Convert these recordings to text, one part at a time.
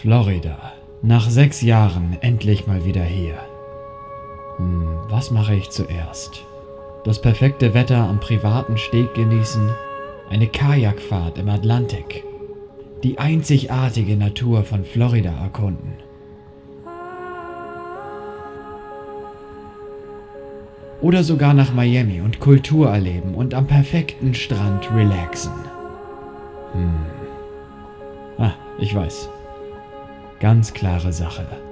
Florida. Nach sechs Jahren endlich mal wieder hier. Hm, was mache ich zuerst? Das perfekte Wetter am privaten Steg genießen, eine Kajakfahrt im Atlantik, die einzigartige Natur von Florida erkunden. Oder sogar nach Miami und Kultur erleben und am perfekten Strand relaxen. Hm. Ah, ich weiß. Ganz klare Sache.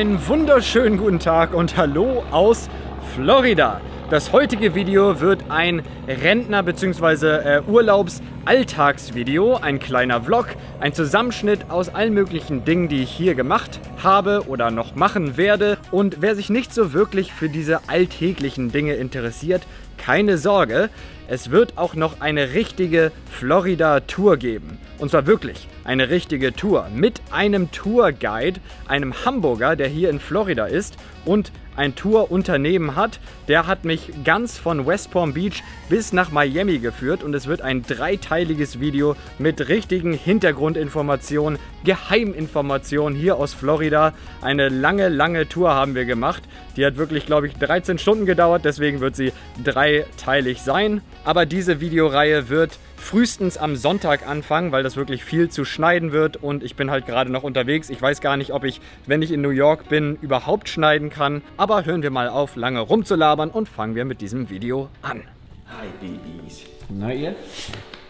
Einen wunderschönen guten Tag und hallo aus Florida. Das heutige Video wird ein Rentner- bzw. Äh, Urlaubs-Alltagsvideo, ein kleiner Vlog, ein Zusammenschnitt aus allen möglichen Dingen, die ich hier gemacht habe oder noch machen werde. Und wer sich nicht so wirklich für diese alltäglichen Dinge interessiert, keine Sorge, es wird auch noch eine richtige Florida-Tour geben. Und zwar wirklich eine richtige Tour mit einem Tourguide, einem Hamburger, der hier in Florida ist und ein Tourunternehmen hat. Der hat mich ganz von West Palm Beach bis nach Miami geführt und es wird ein dreiteiliges Video mit richtigen Hintergrundinformationen, Geheiminformationen hier aus Florida. Eine lange, lange Tour haben wir gemacht. Die hat wirklich, glaube ich, 13 Stunden gedauert, deswegen wird sie dreiteilig sein. Aber diese Videoreihe wird frühestens am Sonntag anfangen, weil das wirklich viel zu schneiden wird und ich bin halt gerade noch unterwegs. Ich weiß gar nicht, ob ich, wenn ich in New York bin, überhaupt schneiden kann. Aber hören wir mal auf, lange rumzulabern und fangen wir mit diesem Video an. Hi, Babys. Na ihr?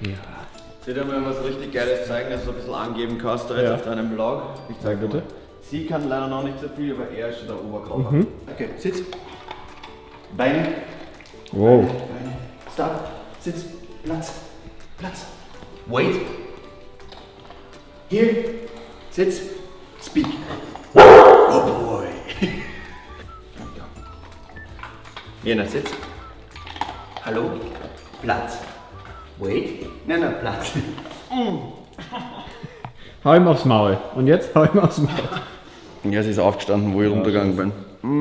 Ja. Ich dir mal was richtig Geiles zeigen, dass du ein bisschen angeben kannst da jetzt Ja. auf deinem Blog? Ich zeig dir bitte. mal. Sie kann leider noch nicht so viel, aber er ist schon der Oberkörper. Mhm. Okay, sitz. Beine. Wow. Beine. Stop. Sitz. Platz. Platz. Wait. Here. Sitz. Speak. Good boy. Hier, na sitz. Hallo. Platz. Wait. Nein, nein, Platz. Hau ihm aufs Maul. Und jetzt hau ihm aufs Maul. Und jetzt ist er aufgestanden, wo ich runtergegangen bin.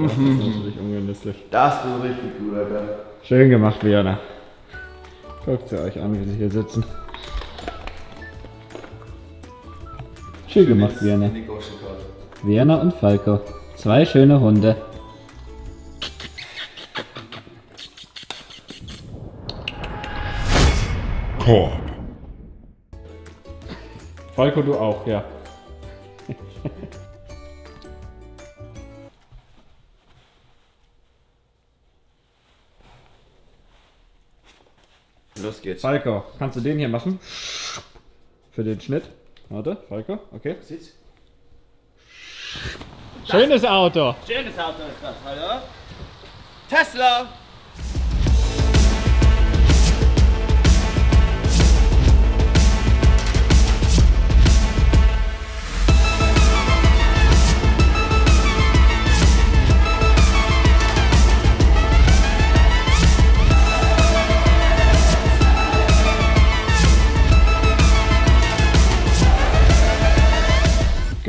Das ist natürlich ungenüsslich. Das ist richtig gut, Alter. Schön gemacht, Viana. Guckt sie euch an, wie sie hier sitzen. Schön gemacht, gehauen. Viana und Falco. Zwei schöne Hunde. Korb. Falco, du auch, ja. Geht's. Falco, kannst du den hier machen? Für den Schnitt. Warte, Falco, okay. Sitz. Schönes Auto. Schönes Auto ist das, hallo? Tesla!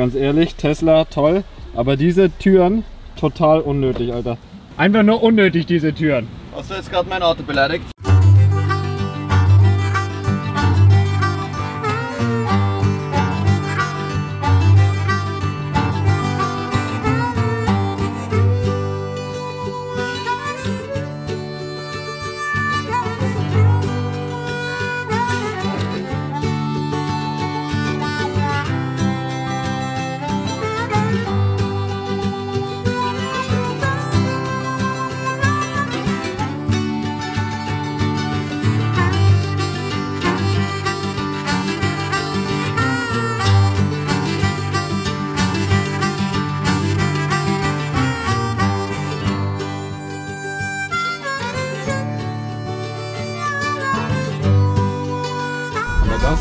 Ganz ehrlich, Tesla toll, aber diese Türen total unnötig, Alter. Einfach nur unnötig, diese Türen. Hast du jetzt gerade mein Auto beleidigt?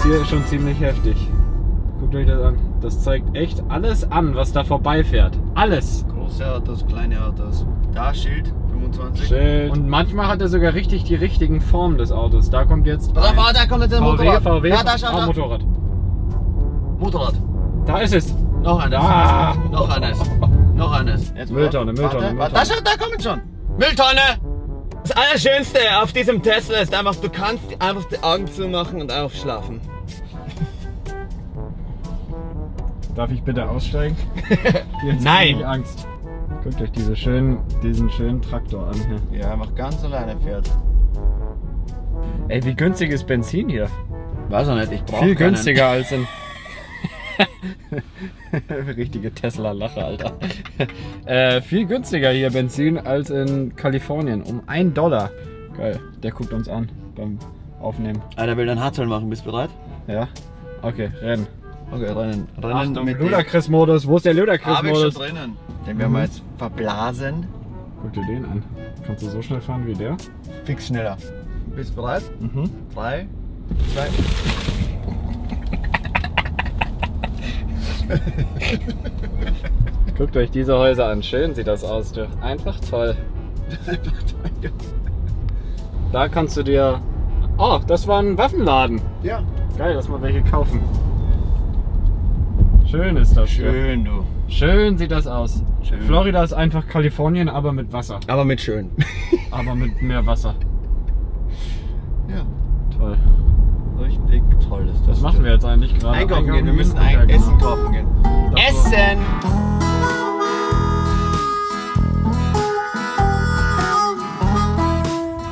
Hier ist schon ziemlich heftig. Guckt euch das an. Das zeigt echt alles an, was da vorbeifährt. Alles. Große Autos, kleine Autos. Da Schild 25. Schild. Und manchmal hat er sogar richtig die richtigen Formen des Autos. Da kommt jetzt Pass auf, ah, da kommt jetzt ein VW, Motorrad. VW, Ja, da schau, ah, da. Motorrad. Motorrad. Da ist es. Noch eines. Ah. Noch eines. Noch eines. Jetzt Mülltonne, Mülltonne, warte. Mülltonne. Da, schau, da kommt schon. Mülltonne! Das Allerschönste auf diesem Tesla ist einfach, du kannst einfach die Augen zumachen und einfach schlafen. Darf ich bitte aussteigen? Jetzt Nein. ich Angst. Guckt euch diese schönen, diesen schönen Traktor an hier. Ja, einfach ganz alleine fährt. Ey, wie günstig ist Benzin hier? Weiß auch nicht, ich brauche Viel günstiger als in. Richtige Tesla-Lache, Alter. äh, viel günstiger hier Benzin als in Kalifornien. Um 1 Dollar. Geil. Der guckt uns an beim Aufnehmen. Einer will einen Hardtail machen, bist du bereit? Ja? Okay, rennen. Okay, rennen. Rennen Achtung, mit Ludacris-Modus. Wo ist der Hab ich schon Ludacris-Modus? drinnen. Den werden wir jetzt verblasen. Guck dir den an. Kannst du so schnell fahren wie der? Fix schneller. Bist du bereit? Mhm. Drei, zwei. Guckt euch diese Häuser an. Schön sieht das aus. Du. Einfach toll. Da kannst du dir. Oh, das war ein Waffenladen. Ja. Geil, lass mal welche kaufen. Schön ist das. Schön, du. Schön sieht das aus. Schön. Florida ist einfach Kalifornien, aber mit Wasser. Aber mit schön. Aber mit mehr Wasser. ja. Toll. Richtig toll ist das. Was machen wir jetzt eigentlich gerade? Einkaufen gehen, wir müssen ein genau. Essen kaufen gehen. Essen!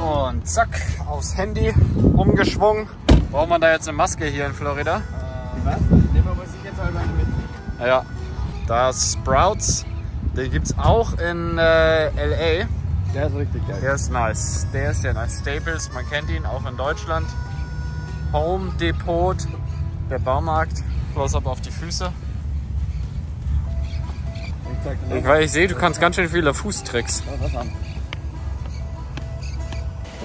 Und zack, aufs Handy umgeschwungen. Braucht man da jetzt eine Maske hier in Florida? Ich weiß Ja, da ist Sprouts. Den gibt's auch in äh, LA. Der ist richtig geil. Der ist nice. Der ist sehr nice. Staples, man kennt ihn auch in Deutschland. Home Depot, der Baumarkt. Close-up auf die Füße. Ich weil ich sehe, du kannst ganz schön viele Fußtricks. Ja, was an.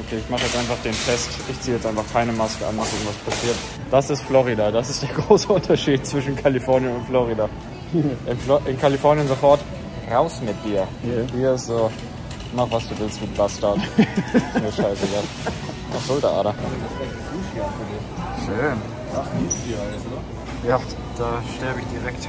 Okay, ich mache jetzt einfach den Test. Ich ziehe jetzt einfach keine Maske an, mal gucken, was passiert. Das ist Florida. Das ist der große Unterschied zwischen Kalifornien und Florida. In, Flo in Kalifornien sofort raus mit dir. Hier ist so, mach was du willst mit Bastard. ist mir scheißegal. Ach, Schulterader. Schön. Ach, nichts hier alles, oder? Ja, da sterbe ich direkt.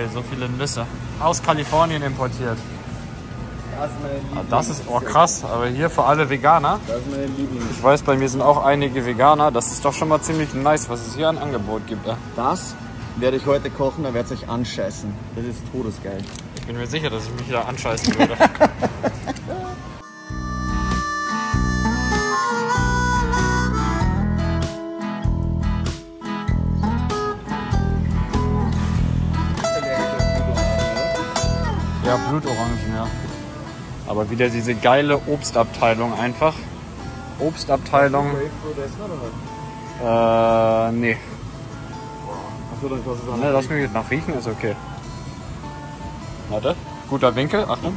Geil, so viele Nüsse. Aus Kalifornien importiert. Das ist meine Lieblings. Ah, Das ist oh krass, aber hier für alle Veganer. Das ist meine Lieblings. Ich weiß, bei mir sind auch einige Veganer. Das ist doch schon mal ziemlich nice, was es hier an Angebot gibt. ja. Das werde ich heute kochen, da werdet ihr euch anscheißen. Das ist todesgeil. Ich bin mir sicher, dass ich mich wieder anscheißen würde. ja, Blutorangen, ja. Aber wieder diese geile Obstabteilung einfach. Obstabteilung. Äh, nee. Achso, dann kostet es Ne, lass mich jetzt nach riechen, ist okay. Warte. Guter Winkel, Achtung.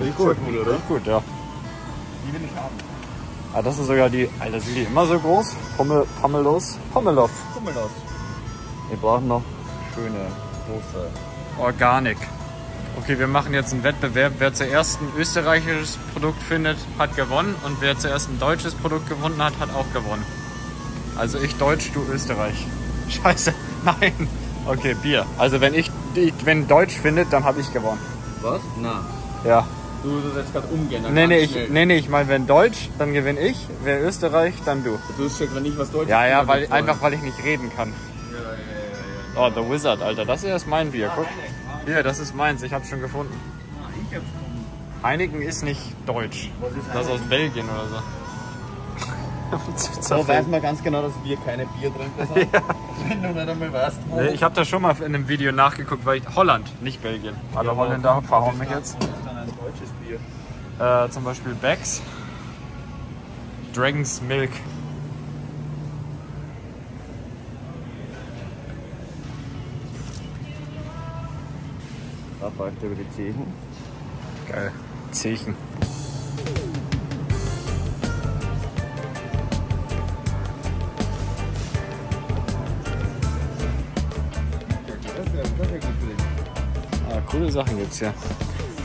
Riecht gut, oder? Gut, ja. Die will ich haben. Ah, das ist sogar die. Alter, sind die immer so groß? Pommel, Pommelos? Mal das. Wir brauchen noch schöne, große. Organic. Okay, wir machen jetzt einen Wettbewerb. Wer zuerst ein österreichisches Produkt findet, hat gewonnen. Und wer zuerst ein deutsches Produkt gefunden hat, hat auch gewonnen. Also ich Deutsch, du Österreich. Scheiße, nein. Okay, Bier. Also wenn ich, ich wenn Deutsch findet, dann habe ich gewonnen. Was? Na. Ja. Du das jetzt gerade umgehen. dann Nee, nee, ich, nee, nee, ich meine, wenn Deutsch, dann gewinne ich. Wer Österreich, dann du. Du hast ja gerade nicht was Deutsches. Ja, ja, weil, einfach weil ich nicht reden kann. Ja, ja, ja, ja. Oh, The Wizard, Alter. Das hier ist mein Bier. Guck. Hier, das ist meins. Ich hab's schon gefunden. Ah, ich hab's gefunden. Heineken ist nicht deutsch. Was ist Das ist aus Belgien oder so. So weiß man ganz genau, dass wir keine Biertrinker sind. Wenn du nicht einmal weißt, wo. Ich habe da schon mal in einem Video nachgeguckt, weil ich Holland, nicht Belgien. Alle Holländer verhauen mich jetzt. Äh, zum Beispiel Becks. Dragon's Milk. Da pfeift er über die Zehen. Geil. Zechen. Ah, coole Sachen gibt's hier.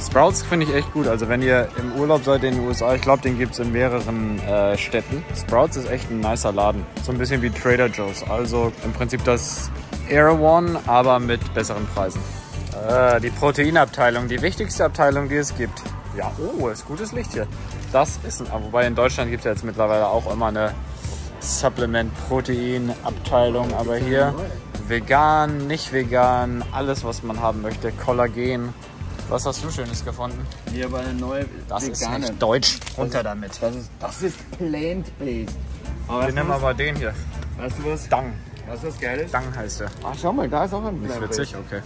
Sprouts finde ich echt gut. Also wenn ihr im Urlaub seid in den USA, ich glaube, den gibt's in mehreren äh, Städten. Sprouts ist echt ein nicer Laden. So ein bisschen wie Trader Joe's. Also im Prinzip das Air One, aber mit besseren Preisen. Äh, die Proteinabteilung, die wichtigste Abteilung, die es gibt. Ja, oh, ist gutes Licht hier. Das ist ein, ah, wobei in Deutschland gibt es ja jetzt mittlerweile auch immer eine Supplement-Protein-Abteilung, aber hier vegan, nicht vegan, alles was man haben möchte, Kollagen. Was hast du Schönes gefunden? Hier aber eine neue Das vegane. ist nicht deutsch. Runter damit. Das ist, das ist plant-based. Aber Wir nehmen aber den hier. weißt du was? Dang. Weißt du was geil ist? Dang heißt der. Ach, schau mal, da ist auch ein Nicht witzig? Okay.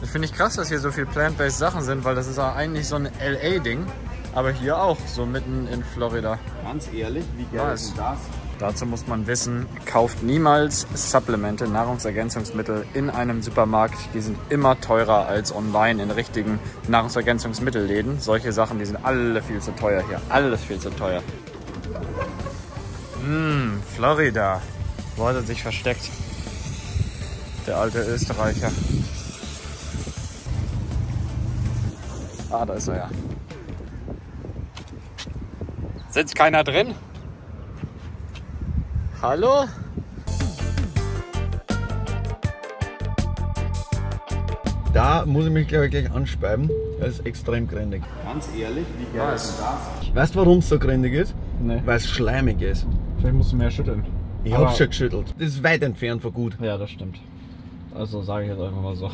Das finde ich krass, dass hier so viel plant-based Sachen sind, weil das ist ja eigentlich so ein LA-Ding. Aber hier auch, so mitten in Florida. Ganz ehrlich, wie geil Nice. ist denn das? Dazu muss man wissen, kauft niemals Supplemente, Nahrungsergänzungsmittel in einem Supermarkt. Die sind immer teurer als online in richtigen Nahrungsergänzungsmittelläden. Solche Sachen, die sind alle viel zu teuer hier. Alles viel zu teuer. Hm, Florida. Wo hat er sich versteckt? Der alte Österreicher. Ah, da ist er ja. Sitzt keiner drin? Hallo? Da muss ich mich glaube ich gleich anspeiben. Das ist extrem gründig. Ganz ehrlich, wie geil ist denn das? Weißt du, warum es so gründig ist? Nee. Weil es schleimig ist. Vielleicht musst du mehr schütteln. Ich Aber- hab's schon geschüttelt. Das ist weit entfernt von gut. Ja, das stimmt. Also sage ich jetzt einfach mal so.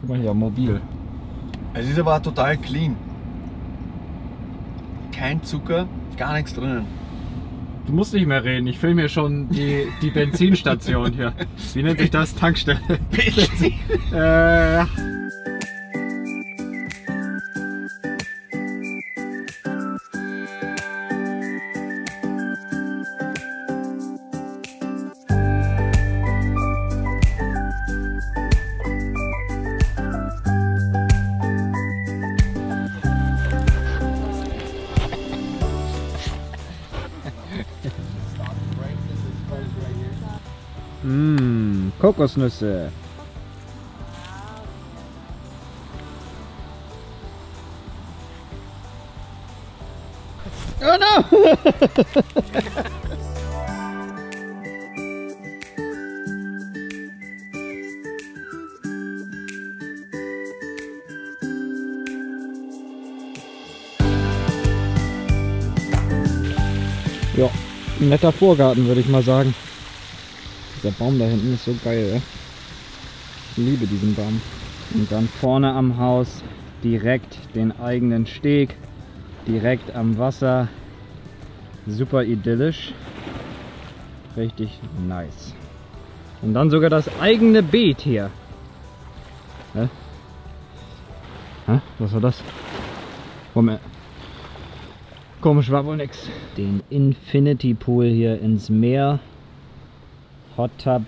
Guck mal hier, mobil. Es ist aber auch total clean. Kein Zucker, gar nichts drinnen. Du musst nicht mehr reden, ich filme hier schon die, die Benzinstation hier. Wie nennt sich das? Tankstelle. äh, Kokosnüsse. Oh no! ja, netter Vorgarten, würde ich mal sagen. Dieser Baum da hinten ist so geil. Ich liebe diesen Baum. Und dann vorne am Haus direkt den eigenen Steg, direkt am Wasser. Super idyllisch. Richtig nice. Und dann sogar das eigene Beet hier. Hä? Hä? Was war das? Moment. Komisch war wohl nix. Den Infinity Pool hier ins Meer. Hot Tub,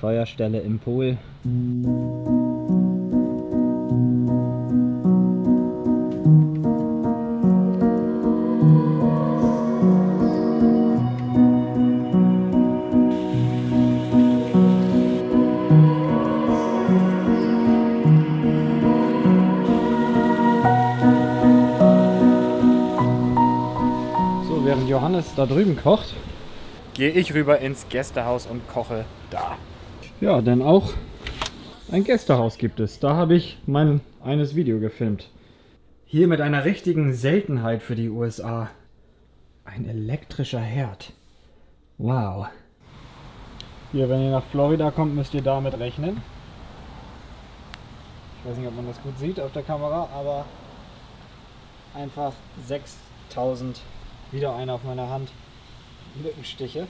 Feuerstelle im Pool. So, während Johannes da drüben kocht, gehe ich rüber ins Gästehaus und koche da. Ja, denn auch ein Gästehaus gibt es. Da habe ich mein eines Video gefilmt. Hier mit einer richtigen Seltenheit für die USA. Ein elektrischer Herd. Wow. Hier, wenn ihr nach Florida kommt, müsst ihr damit rechnen. Ich weiß nicht, ob man das gut sieht auf der Kamera, aber einfach 6000 Wieder einer auf meiner Hand. Mückenstiche.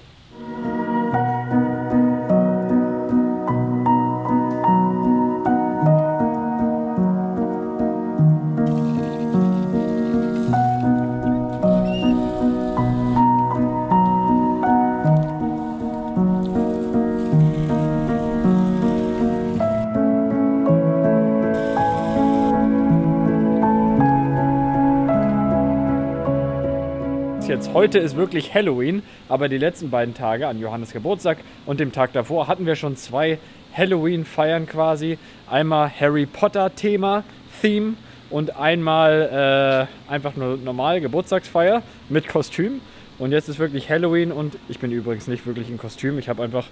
Heute ist wirklich Halloween, aber die letzten beiden Tage an Johannes Geburtstag und dem Tag davor hatten wir schon zwei Halloween-Feiern quasi. Einmal Harry Potter-Thema, Theme und einmal äh, einfach nur normal Geburtstagsfeier mit Kostüm. Und jetzt ist wirklich Halloween und ich bin übrigens nicht wirklich in Kostüm. Ich habe einfach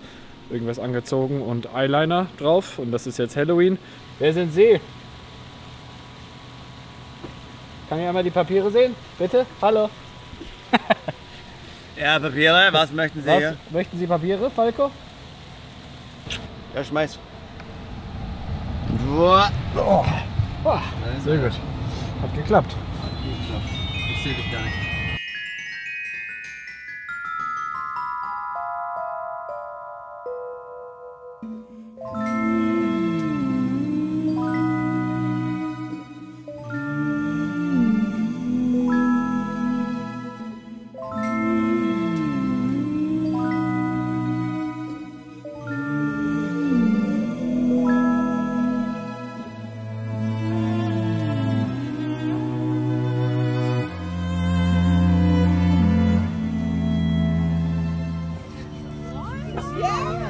irgendwas angezogen und Eyeliner drauf und das ist jetzt Halloween. Wer sind Sie? Kann ich einmal die Papiere sehen? Bitte? Hallo? ja, Papiere, was möchten Sie was? hier? Möchten Sie Papiere, Falco? Ja, schmeiß. Boah. Oh. Oh. Sehr gut. Hat geklappt. Ich sehe dich gar nicht. The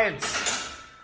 1.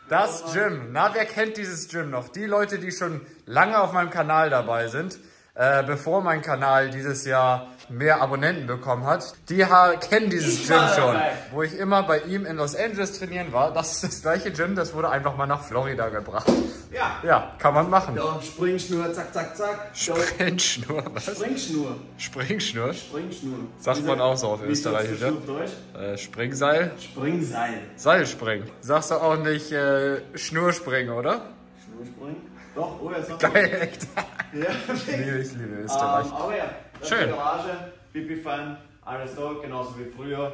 Das Gym. Na, wer kennt dieses Gym noch? Die Leute, die schon lange auf meinem Kanal dabei sind äh, bevor mein Kanal dieses Jahr mehr Abonnenten bekommen hat, die kennen dieses Gym schon. Wo ich immer bei ihm in Los Angeles trainieren war. Das ist das gleiche Gym, das wurde einfach mal nach Florida gebracht. Ja. Ja, kann man machen. Da, Springschnur, zack, zack, zack. Springschnur, was? Springschnur. Springschnur? Springschnur. Sagt man auch so auf Österreichisch, du ja? Deutsch? Äh, Springseil? Springseil. Seilspringen. Sagst du auch nicht äh, Schnurspringen, oder? Schnurspringen? Doch, oh ja, sag Geil, echt. Ja, Liebe ich, liebe Österreich. ähm, aber ja, Schön. Garage, Pipi-Fan, alles da, genauso wie früher.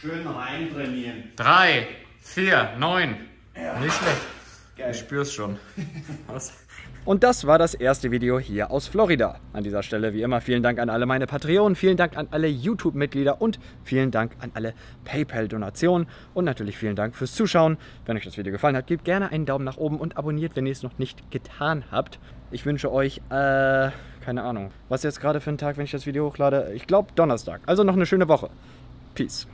Schön rein trainieren. Drei, vier, neun. Nicht schlecht. Geil. Ich spür's schon. Was? Und das war das erste Video hier aus Florida. An dieser Stelle wie immer vielen Dank an alle meine Patreonen, vielen Dank an alle YouTube-Mitglieder und vielen Dank an alle PayPal-Donationen und natürlich vielen Dank fürs Zuschauen. Wenn euch das Video gefallen hat, gebt gerne einen Daumen nach oben und abonniert, wenn ihr es noch nicht getan habt. Ich wünsche euch, äh, keine Ahnung, was jetzt gerade für ein Tag, wenn ich das Video hochlade? Ich glaube Donnerstag. Also noch eine schöne Woche. Peace.